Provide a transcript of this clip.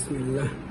出炉了